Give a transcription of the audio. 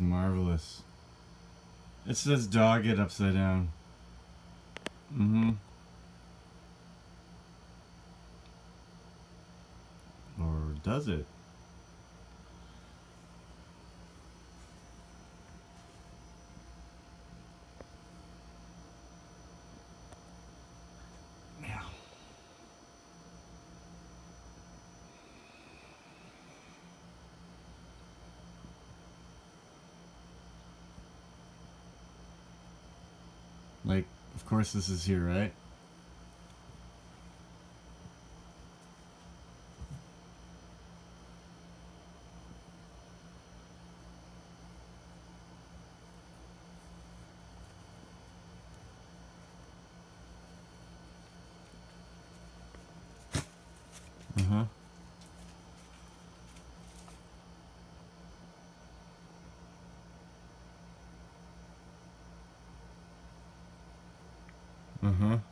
marvelous. It says dog it upside down. Mm-hmm. Or does it? Like, of course this is here, right? Uh-huh. Uh-huh.